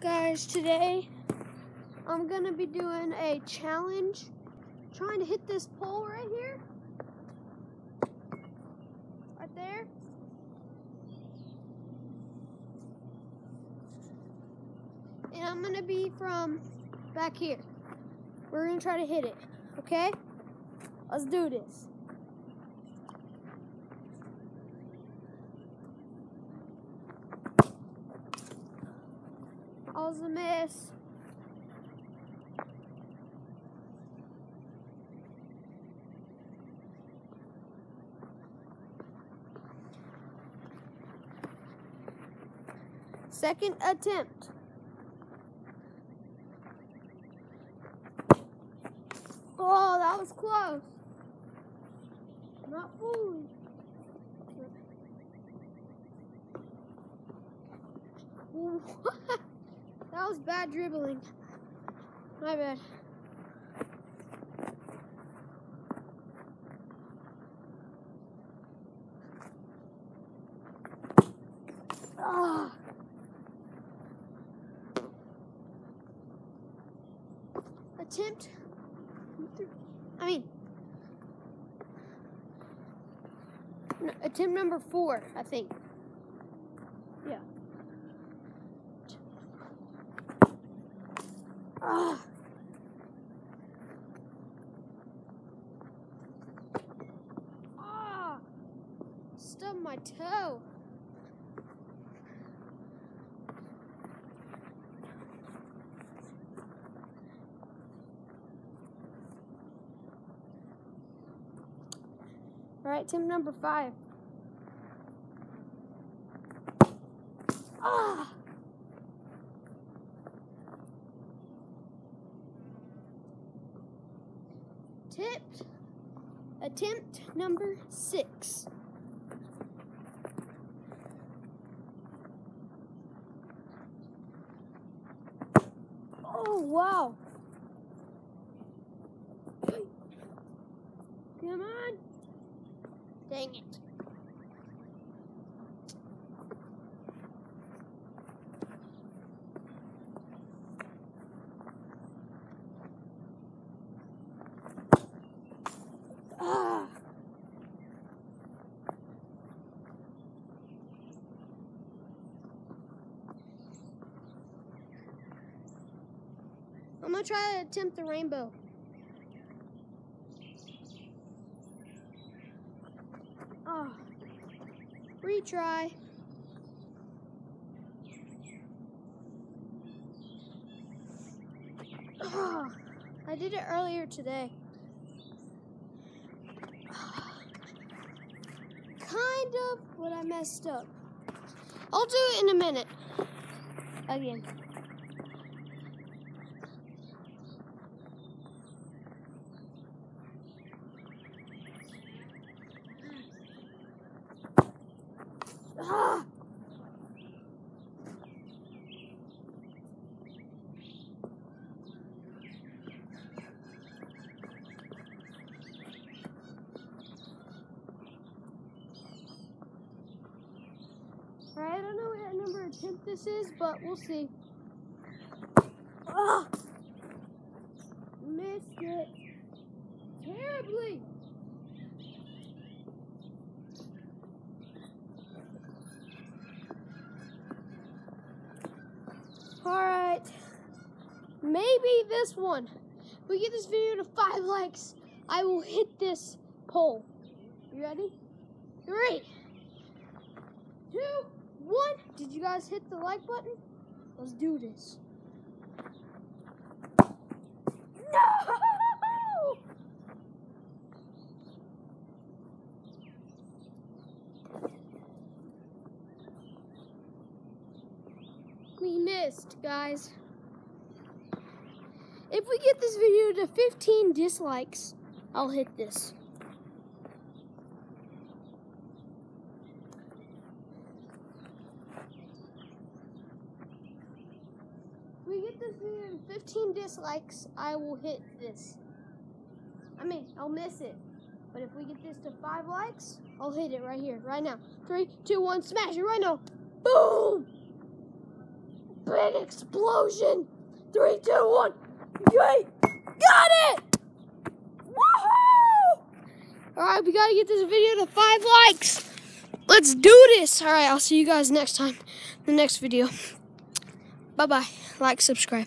Guys, today I'm gonna be doing a challenge, trying to hit this pole right here, right there. And I'm gonna be from back here. We're gonna try to hit it, okay? Let's do this. All's a miss. Second attempt. Oh, that was close. Not fully. What? That was bad dribbling. My bad. Ah. Attempt. I mean, attempt number four, I think. Ah. Ah. Stubbed my toe. All right, Tim number five. Ah. Tipped. Attempt number six. Oh, wow. Come on. Dang it. Ah. I'm gonna try to attempt the rainbow. Oh, retry. Oh, I did it earlier today. Ah. Kind of, but I messed up. I'll do it in a minute. Again. Ah! Alright, I don't know what number attempt this is, but we'll see. Ah! Missed it. Terribly. Alright. Maybe this one. If we get this video to five likes, I will hit this pole. You ready? Three, two, one. Did you guys hit the like button? Let's do this. No! We missed, guys. If we get this video to 15 dislikes, I'll hit this. Get to 15 dislikes, I will hit this. I mean, I'll miss it. But if we get this to five likes, I'll hit it right here, right now. Three, two, one, smash it right now. Boom! big explosion. Three, two, one. Yay! Got it! Woohoo! All right, we gotta get this video to five likes. Let's do this. All right, I'll see you guys next time, the next video. Bye bye. Like, subscribe.